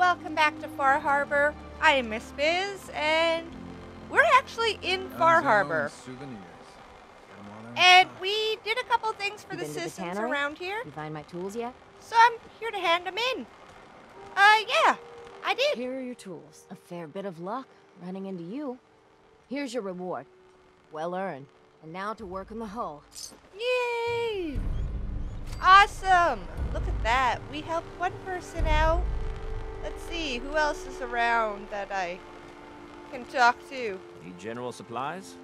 welcome back to Far Harbor. I am Miss Bizz, and we're actually in Far Harbor. And we did a couple things for You the been to the citizens around here, You find my tools yet? so I'm here to hand them in. Uh, yeah, I did. Here are your tools. A fair bit of luck running into you. Here's your reward. Well earned. And now to work on the hull. Yay! Awesome! Look at that. We helped one person out. Let's see, who else is around that I can talk to? Need general supplies?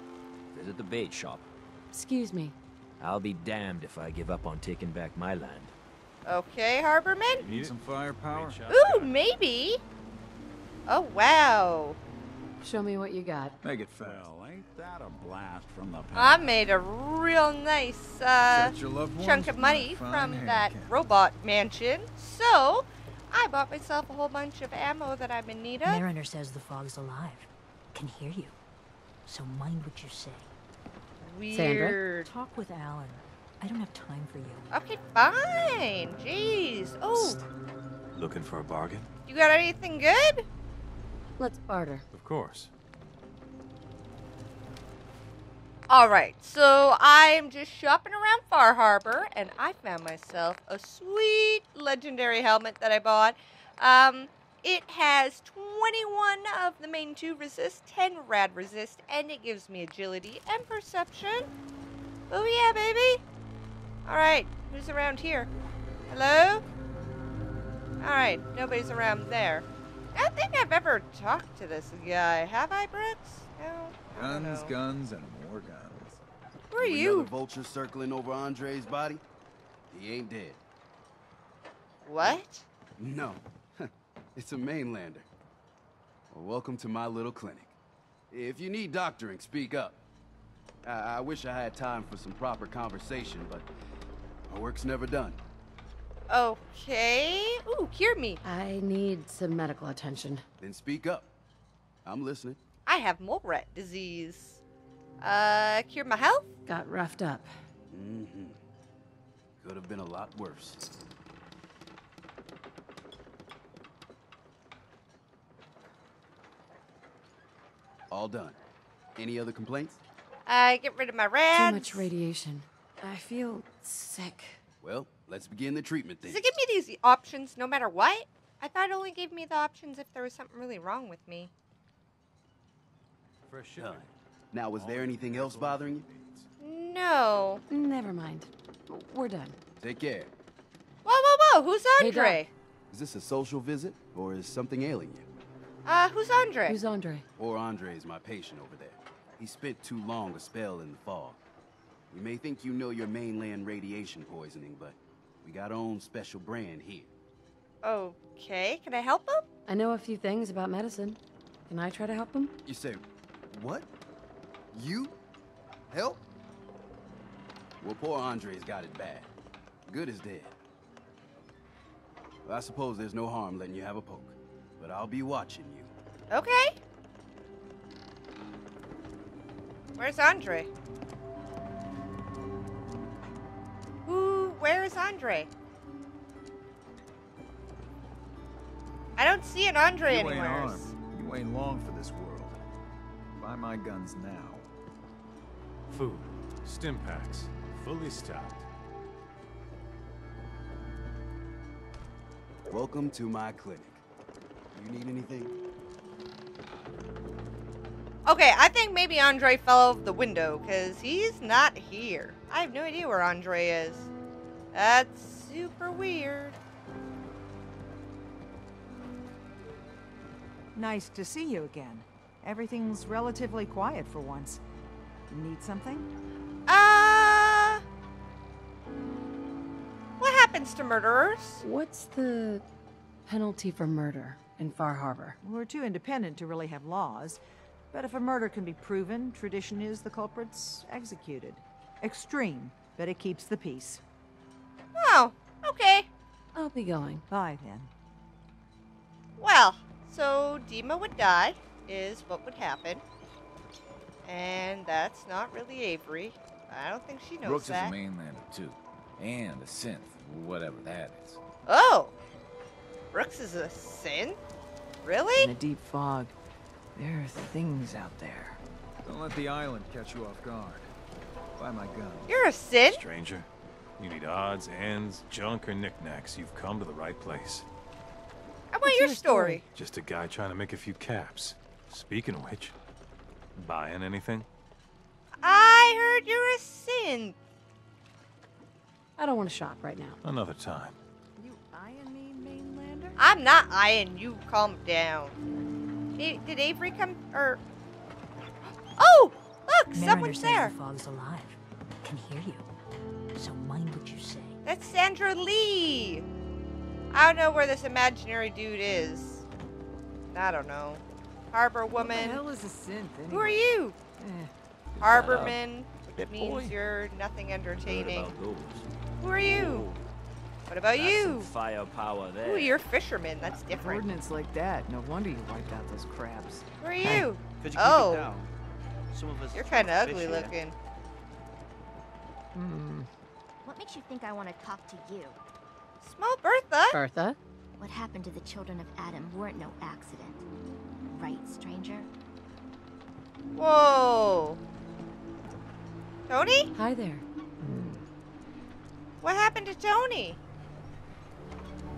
Visit the bait shop. Excuse me. I'll be damned if I give up on taking back my land. Okay, Harborman. Need some firepower? Ooh, maybe. Oh, wow. Show me what you got. Make it fast. Well, ain't that a blast from the past? I made a real nice uh, Set your loved ones chunk of money from that robot mansion. So, I bought myself a whole bunch of ammo that I'm in need of. Mariner says the fog's alive. Can hear you. So mind what you say. Sandra? Weird. Talk with Alan. I don't have time for you. Okay, fine. Jeez. Oh, Looking for a bargain? you got anything good? Let's barter. Of course. All right, so I'm just shopping around Far Harbor, and I found myself a sweet legendary helmet that I bought. Um, it has 21 of the main two resist, 10 rad resist, and it gives me agility and perception. Oh yeah, baby. All right, who's around here? Hello? All right, nobody's around there. I don't think I've ever talked to this guy. Have I, Brooks? No. I Guns, guns, and more guns. Who are Another you? vulture circling over Andre's body? He ain't dead. What? No, it's a mainlander. Well, welcome to my little clinic. If you need doctoring, speak up. I, I wish I had time for some proper conversation, but my work's never done. Okay. Ooh, cure me. I need some medical attention. Then speak up. I'm listening. I have mole rat disease. Uh, cure my health? Got roughed up. Mm-hmm. Could have been a lot worse. All done. Any other complaints? Uh, get rid of my rads. Too much radiation. I feel sick. Well, let's begin the treatment then. Does it give me these options no matter what? I thought it only gave me the options if there was something really wrong with me. Fresh Done. Now, was there anything else bothering you? No. Never mind. We're done. Take care. Whoa, whoa, whoa. Who's Andre? Hey, Doc. Andre? Is this a social visit, or is something ailing you? uh, who's Andre? Who's Andre? Poor Andre is my patient over there. He spent too long a spell in the fog. You may think you know your mainland radiation poisoning, but we got our own special brand here. Okay. Can I help him? I know a few things about medicine. Can I try to help him? You say, what? You? Help? Well, poor Andre's got it bad. Good is dead. Well, I suppose there's no harm letting you have a poke, but I'll be watching you. Okay. Where's Andre? Who? Where is Andre? I don't see an Andre you ain't anywhere. armed. You ain't long for this world. Buy my guns now. Food. Stim packs. Fully stocked. Welcome to my clinic. You need anything? Okay, I think maybe Andre fell over the window because he's not here. I have no idea where Andre is. That's super weird. Nice to see you again. Everything's relatively quiet for once. Need something? Uh. What happens to murderers? What's the penalty for murder in Far Harbor? We're too independent to really have laws, but if a murder can be proven, tradition is the culprit's executed. Extreme, but it keeps the peace. Oh, okay. I'll be going. Bye then. Well, so Dima would die, is what would happen. And that's not really Avery. I don't think she knows Brooks is a mainlander too, and a synth, whatever that is. Oh, Brooks is a synth? Really? In Really? the deep fog, there are things out there. Don't let the island catch you off guard. Buy my gun. You're a synth? Stranger, you need odds, ends, junk, or knickknacks. You've come to the right place. I want What's your your story. Just a guy trying to make a few caps. Speaking of which, buying anything? I heard you're a synth. I don't want to shop right now. Another time. You eyeing me, mainlander? I'm not eyeing you. Calm down. Did, did Avery come? Or. Oh! Look! Mariner Someone's says there. the fog's alive. Can hear you. So mind what you say. That's Sandra Lee. I don't know where this imaginary dude is. I don't know. Harbor What the woman. hell is a synth anyway? Who are you? Eh, Harborman, which Pip means boy. you're nothing entertaining. Who are you? What about Got some you? firepower there. Ooh, you're a fisherman. That's different. ordnance like that. No wonder you wiped out those crabs. Who are Hey. you? Could you keep Oh. it down? Some of us You're kind of ugly here. looking. Hmm. What makes you think I want to talk to you? Small Bertha. Bertha? What happened to the children of Adam weren't no accident. Right, stranger? Whoa. Tony? Hi there. What happened to Tony?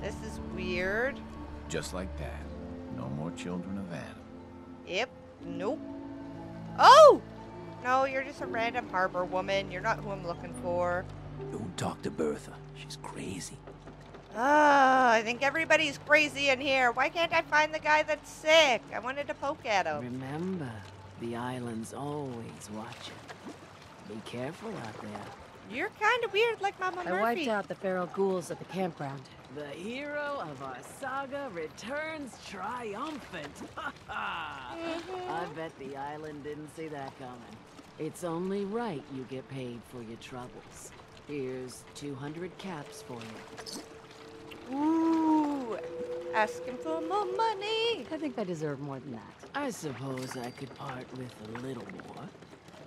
This is weird. Just like that. No more children of Adam. Yep. Nope. Oh! No, you're just a random harbor woman. You're not who I'm looking for. Don't talk to Bertha. She's crazy. Ah, I think everybody's crazy in here. Why can't I find the guy that's sick? I wanted to poke at him. Remember, the island's always watching. Be careful out there. You're kind of weird, like Mama I Murphy. wiped out the feral ghouls at the campground. The hero of our saga returns triumphant. I bet the island didn't see that coming. It's only right you get paid for your troubles. Here's 200 caps for you. Ooh, asking for more money. I think I deserve more than that. I suppose I could part with a little more.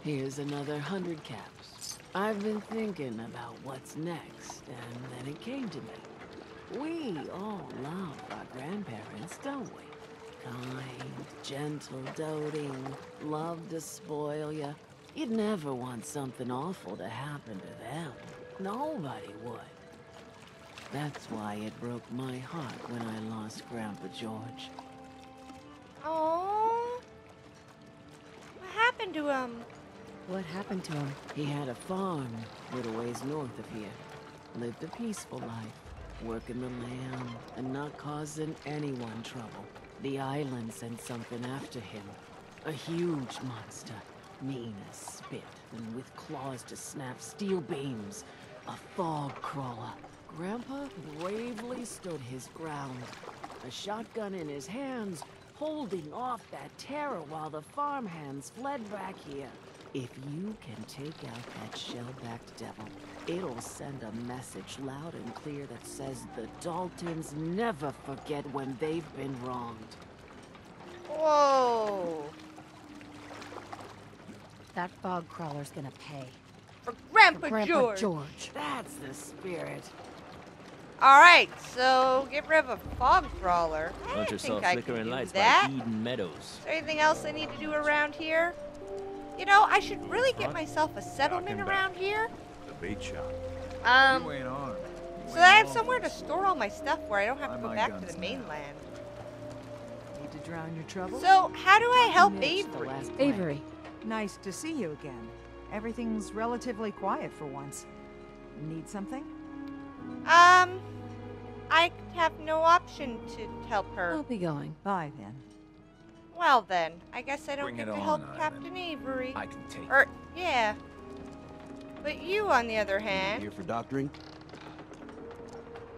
Here's another hundred caps. I've been thinking about what's next, and then it came to me. We all love our grandparents, don't we? Kind, gentle, doting, love to spoil ya. You'd never want something awful to happen to them. Nobody would. That's why it broke my heart when I lost Grandpa George. Oh, what happened to him? What happened to him? He had a farm a little ways north of here. Lived a peaceful life, working the land and not causing anyone trouble. The island sent something after him. A huge monster, mean as spit and with claws to snap steel beams. A fog crawler. Grandpa bravely stood his ground, a shotgun in his hands, holding off that terror while the farmhands fled back here. If you can take out that shell-backed devil, it'll send a message loud and clear that says the Daltons never forget when they've been wronged. Whoa, That fog crawler's gonna pay. for Grandpa, For Grandpa George. George. That's the spirit. All right, so get rid of a fog crawler. I Hunter think saw I can flickering do lights that. by Eden Meadows. Is there anything else I need to do around here? You know, I should really get myself a settlement around here. The bait shop. Um, you ain't armed. You so that I have somewhere to store all my stuff where I don't have to go back to the now. mainland. Need to drown your troubles? So, how do I help Avery? Avery. Nice to see you again. Everything's relatively quiet for once. Need something? Um, I have no option to help her. I'll be going. Bye then. Well then, I guess I don't Bring get to on, help Ivan. Captain Avery. I can take Or, yeah. But you, on the other hand, here for doctoring?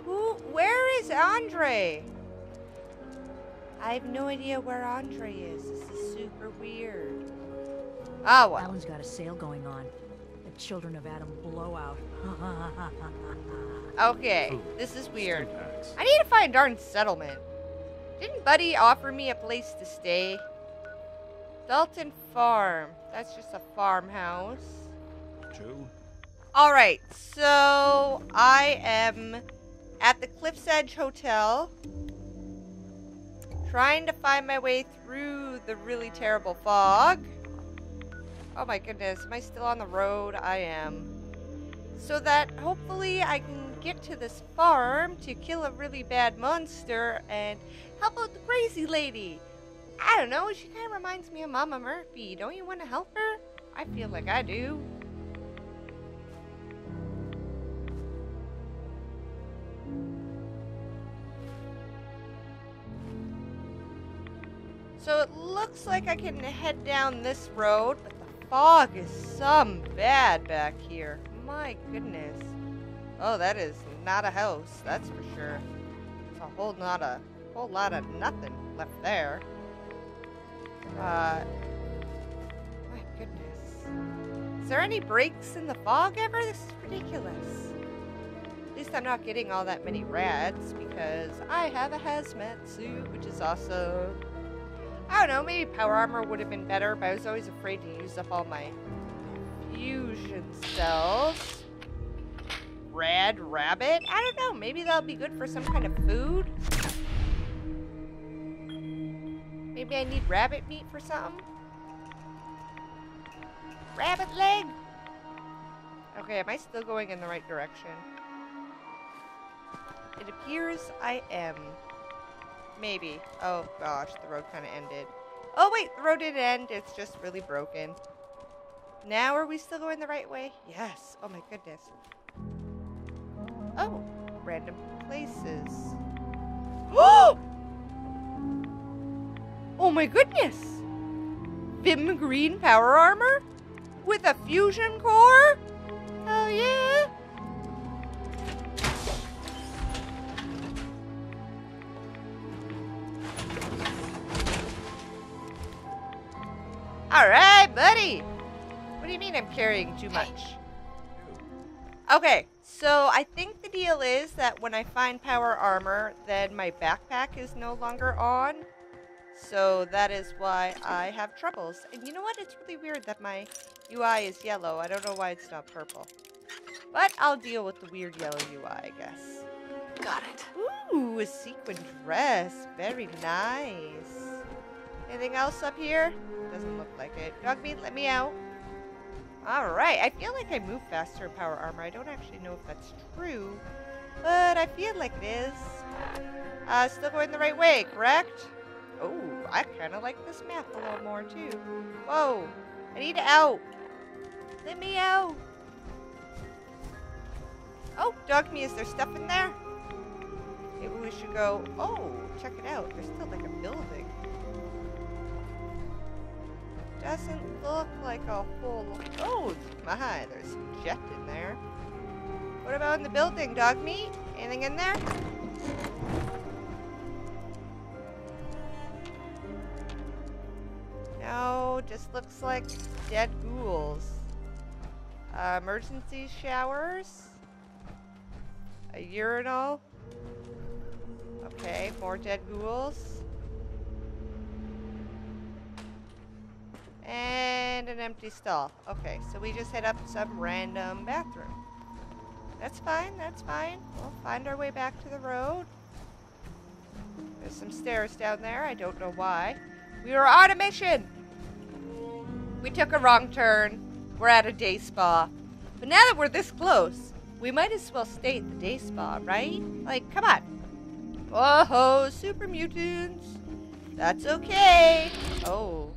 who, where is Andre? I have no idea where Andre is. This is super weird. Oh well. Alan's got a sale going on. The Children of Adam blowout. Okay, Food, this is weird. stim. I need to find a darn settlement. Didn't Buddy offer me a place to stay? Dalton Farm. That's just a farmhouse. True. Alright, so I am at the Cliff's Edge Hotel. trying to find my way through the really terrible fog. Oh my goodness, am I still on the road? I am. So that hopefully I can get to this farm to kill a really bad monster and help out the crazy lady. I don't know, she kind of reminds me of Mama Murphy. Don't you want to help her? I feel like I do. So it looks like I can head down this road, but fog is some bad back here. My goodness. Oh, that is not a house, that's for sure. It's a whole lot of whole lot of nothing left there. Uh my goodness. Is there any breaks in the fog ever? This is ridiculous. At least I'm not getting all that many rads because I have a hazmat suit, which is awesome. I don't know, maybe power armor would have been better, but I was always afraid to use up all my fusion cells. Red rabbit? I don't know, maybe that'll be good for some kind of food? Maybe I need rabbit meat for something? Rabbit leg? Okay, am I still going in the right direction? It appears I am. Maybe. Oh gosh, the road kind of ended. Oh wait, the road didn't end. It's just really broken. Now are we still going the right way? Yes. Oh my goodness. Oh, random places. Oh! Oh my goodness! Vim green power armor? With a fusion core? Oh yeah! Alright, buddy! What do you mean I'm carrying too much? Okay, so I think the deal is that when I find power armor, then my backpack is no longer on. So that is why I have troubles. And you know what? It's really weird that my UI is yellow. I don't know why it's not purple. But I'll deal with the weird yellow UI, I guess. Got it. Ooh, a sequin dress. Very nice. Anything else up here? Doesn't look like it. Dog meat, let me out. Alright, I feel like I move faster in power armor. I don't actually know if that's true, but I feel like it is. Uh, still going the right way, correct? Oh, I kind of like this map a little more, too. Whoa, I need to out. Let me out. Oh, dog me, is there stuff in there? Maybe we should go, oh, check it out. There's still like a building doesn't look like a whole... Oh, my, there's jet in there. What about in the building, dog meat? Anything in there? No, just looks like dead ghouls. Uh, emergency showers. A urinal. Okay, more dead ghouls. And an empty stall. Okay, so we just hit up some random bathroom. That's fine, that's fine. We'll find our way back to the road. There's some stairs down there. I don't know why. We were on a mission! We took a wrong turn. We're at a day spa. But now that we're this close, we might as well stay at the day spa, right? Like, come on. Oh Whoa, super mutants. That's okay. Oh.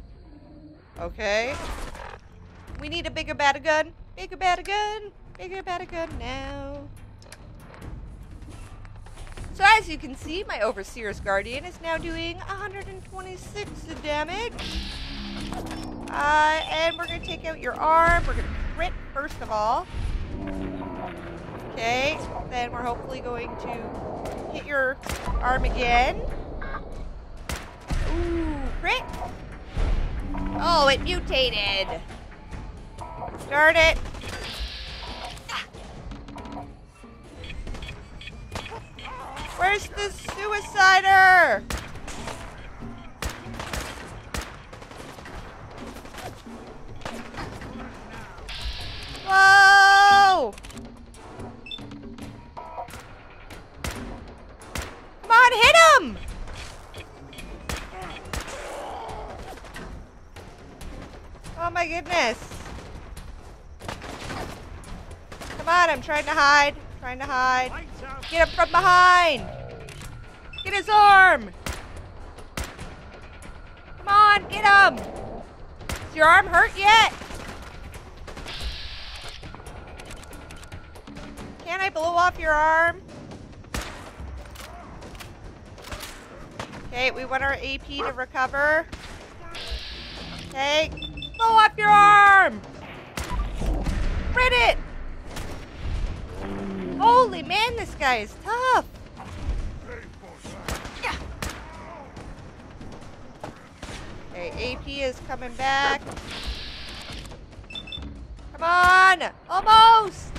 Okay. We need a bigger batter gun. Bigger batter gun. Bigger batter gun now. So as you can see, my Overseer's Guardian is now doing 126 damage. Uh, and we're going to take out your arm. We're going to crit first of all. Okay, then we're hopefully going to hit your arm again. Ooh, crit. Oh, it mutated. Start it. Where's the suicider? Trying to hide. Trying to hide. Get him from behind. Get his arm. Come on, get him. Is your arm hurt yet? Can I blow off your arm? Okay, we want our AP to recover. Okay, blow off your arm! This guy is tough. Okay, AP is coming back. Come on! Almost!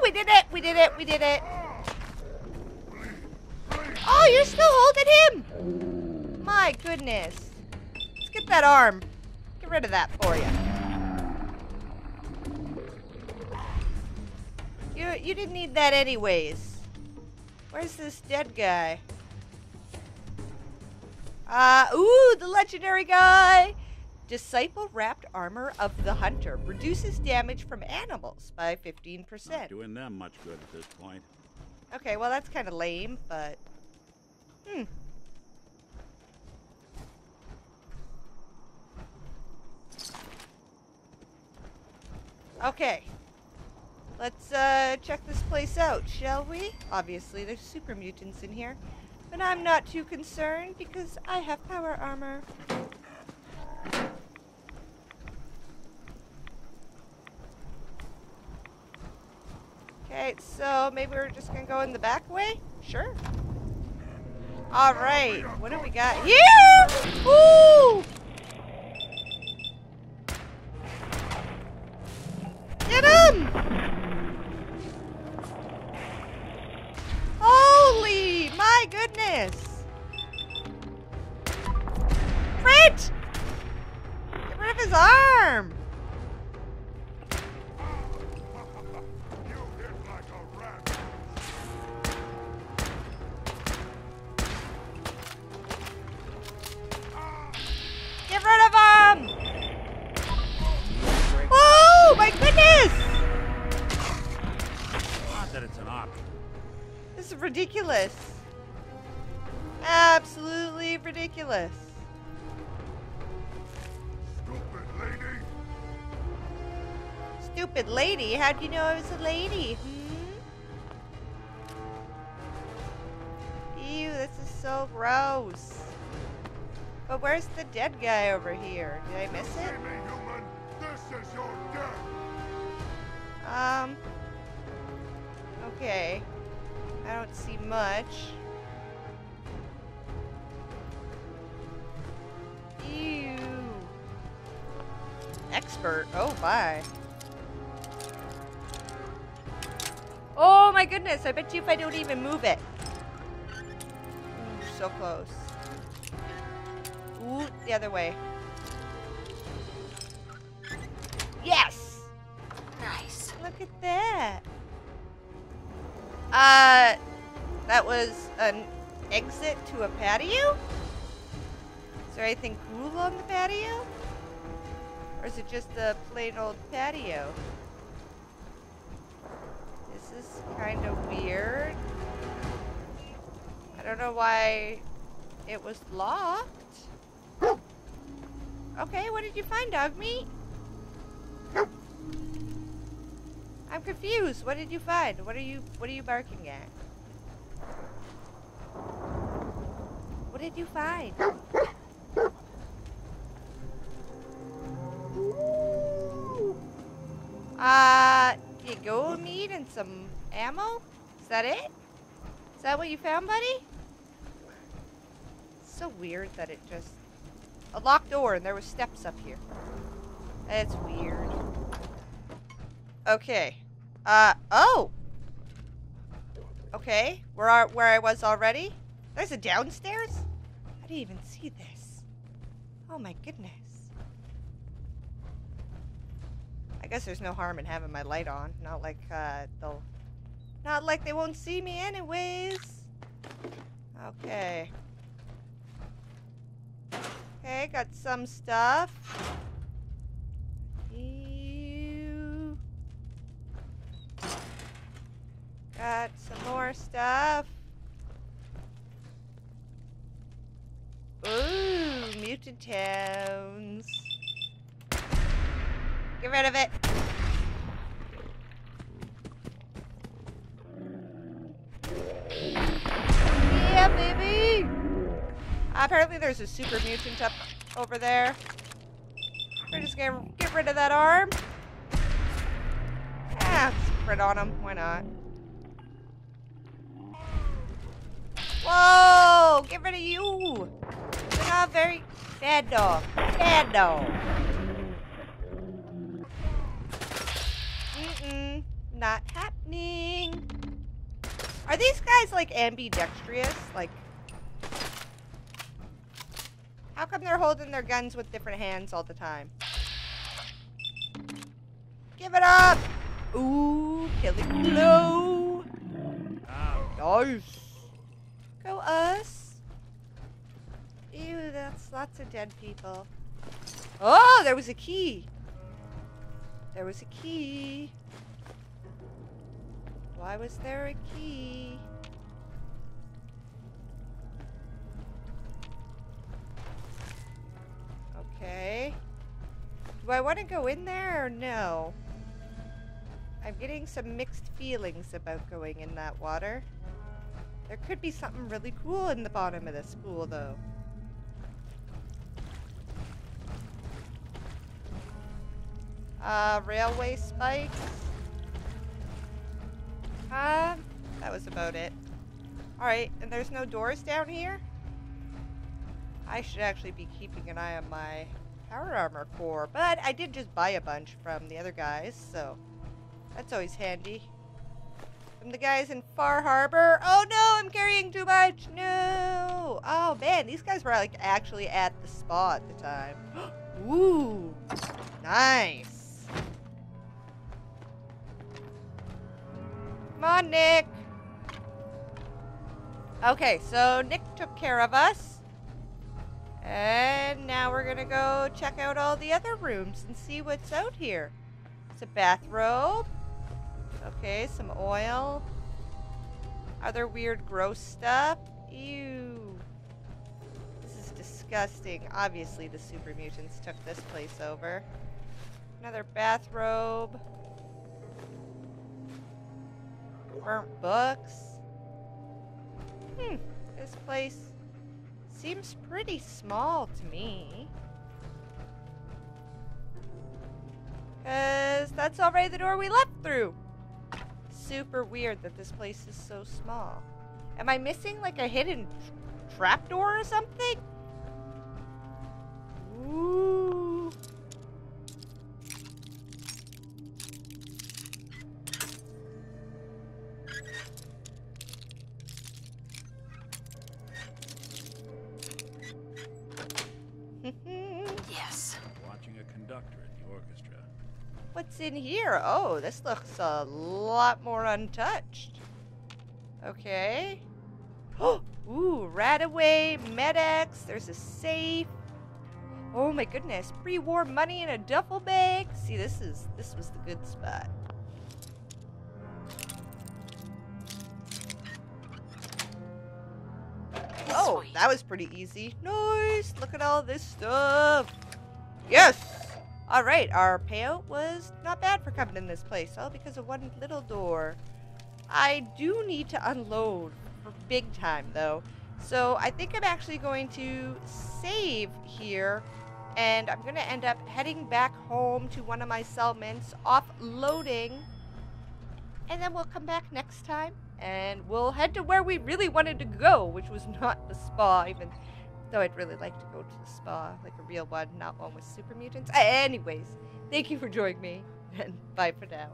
We did it! We did it! We did it! Oh, you're still holding him! My goodness. Let's get that arm. Get rid of that for you. You, you didn't need that anyways. Where's this dead guy? Uh, ooh, the legendary guy! Disciple wrapped armor of the hunter reduces damage from animals by 15%. Not doing them much good at this point. Okay, well that's kind of lame, but hmm. Okay. Let's uh, check this place out, shall we? Obviously, there's super mutants in here. But I'm not too concerned because I have power armor. Okay, so maybe we're just gonna go in the back way? Sure. Alright, what do we got here? Woo! Get him! Stupid lady? How'd you know I was a lady? Hmm? Ew, this is so gross. But where's the dead guy over here? Did I miss it? Um. Okay. I don't see much. Ew. Expert. Oh, bye. Oh my goodness, I bet you if I don't even move it. Ooh, so close. Ooh, the other way. Yes! Nice. Look at that. Uh, that was an exit to a patio? Is there anything cool on the patio? Or is it just a plain old patio? This is kind of weird. I don't know why it was locked. Okay, what did you find, dog meat? I'm confused. What did you find? What are you what are you barking at? What did you find? Uh, you go meat and some ammo? Is that it? Is that what you found, buddy? so weird that it just... A locked door and there was steps up here. That's weird. Okay. Uh, oh! Okay, where are where I was already? There's a downstairs? I didn't even see this. Oh my goodness. I guess there's no harm in having my light on. Not like uh they'll not like they won't see me anyways. Okay. Okay, got some stuff. Ew. Got some more stuff. Ooh, mutant towns. Get rid of it. Apparently there's a super mutant up over there. We're just gonna get rid of that arm. Ah, crit on him. Why not? Whoa! Get rid of you! You're not very bad dog. Bad dog. Mm-mm. Not happening. Are these guys like ambidextrous? Like how come they're holding their guns with different hands all the time? Give it up! Ooh, killing blow! Nice! Go us! Ew, that's lots of dead people. Oh, there was a key! There was a key. Why was there a key? Okay. Do I want to go in there or no? I'm getting some mixed feelings about going in that water. There could be something really cool in the bottom of this pool, though. Uh, railway spikes. Uh, that was about it. Alright, and there's no doors down here? I should actually be keeping an eye on my power armor core, but I did just buy a bunch from the other guys, so that's always handy. From the guys in Far Harbor. Oh no, I'm carrying too much. No. Oh man, these guys were like actually at the spa at the time. Ooh, nice. Come on, Nick. Okay, so Nick took care of us. And now we're gonna go check out all the other rooms and see what's out here. It's a bathrobe. Okay, some oil. Other weird gross stuff. Ew. This is disgusting. Obviously the super mutants took this place over. Another bathrobe. Burnt books. Hmm, this place Seems pretty small to me. Because that's already the door we left through. Super weird that this place is so small. Am I missing like a hidden trapdoor or something? Ooh. What's in here? Oh, this looks a lot more untouched. Okay. Oh, ooh, Radaway, Med-X, there's a safe. Oh my goodness, pre-war money in a duffel bag. See, this is this was the good spot. Oh, that was pretty easy. Nice. Look at all this stuff. Yes. All right, our payout was not bad for coming in this place, all because of one little door. I do need to unload for big time, though. So I think I'm actually going to save here, and I'm going to end up heading back home to one of my settlements, offloading, and then we'll come back next time, and we'll head to where we really wanted to go, which was not the spa, even Though I'd really like to go to the spa, like a real one, not one with super mutants. Anyways, thank you for joining me, and bye for now.